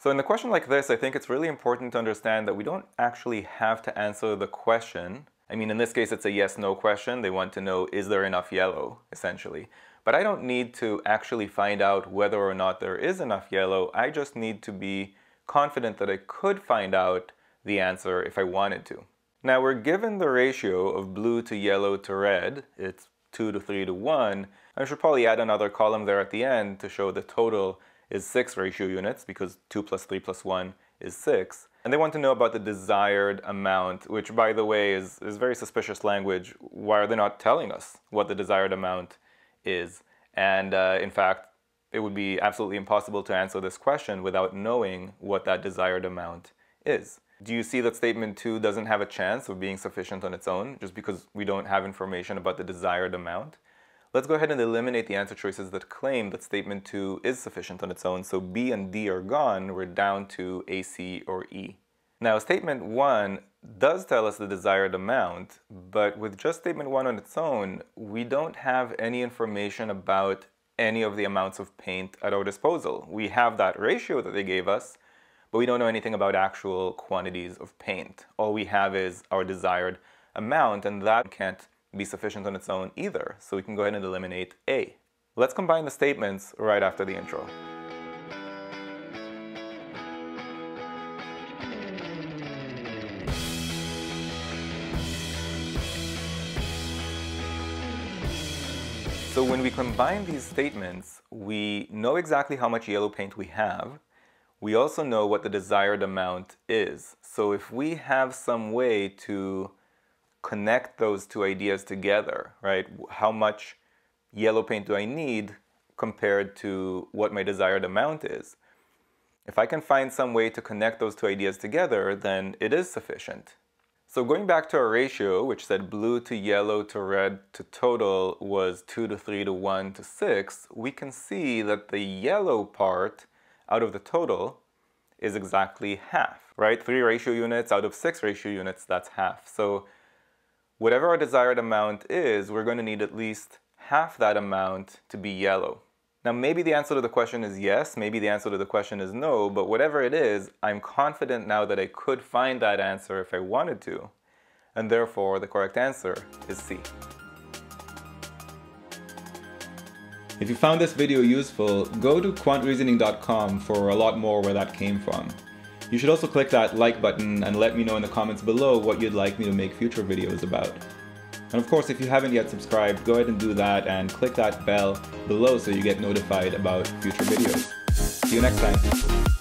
So in a question like this, I think it's really important to understand that we don't actually have to answer the question. I mean, in this case, it's a yes-no question. They want to know, is there enough yellow, essentially. But I don't need to actually find out whether or not there is enough yellow. I just need to be confident that I could find out the answer if I wanted to. Now we're given the ratio of blue to yellow to red. It's 2 to 3 to 1. I should probably add another column there at the end to show the total is 6 ratio units because 2 plus 3 plus 1 is 6. And they want to know about the desired amount, which by the way is, is very suspicious language. Why are they not telling us what the desired amount is? And uh, in fact, it would be absolutely impossible to answer this question without knowing what that desired amount is. Do you see that statement 2 doesn't have a chance of being sufficient on its own just because we don't have information about the desired amount? Let's go ahead and eliminate the answer choices that claim that statement 2 is sufficient on its own. So B and D are gone. We're down to A, C, or E. Now statement 1 does tell us the desired amount, but with just statement 1 on its own, we don't have any information about any of the amounts of paint at our disposal. We have that ratio that they gave us, but we don't know anything about actual quantities of paint. All we have is our desired amount, and that can't be sufficient on its own either, so we can go ahead and eliminate A. Let's combine the statements right after the intro. So when we combine these statements, we know exactly how much yellow paint we have. We also know what the desired amount is. So if we have some way to connect those two ideas together, right? How much yellow paint do I need compared to what my desired amount is? If I can find some way to connect those two ideas together, then it is sufficient. So going back to our ratio, which said blue to yellow to red to total was 2 to 3 to 1 to 6, we can see that the yellow part out of the total is exactly half, right? 3 ratio units out of 6 ratio units, that's half. So whatever our desired amount is, we're going to need at least half that amount to be yellow. Now maybe the answer to the question is yes, maybe the answer to the question is no, but whatever it is, I'm confident now that I could find that answer if I wanted to, and therefore the correct answer is C. If you found this video useful, go to quantreasoning.com for a lot more where that came from. You should also click that like button and let me know in the comments below what you'd like me to make future videos about. And of course, if you haven't yet subscribed, go ahead and do that and click that bell below so you get notified about future videos. See you next time.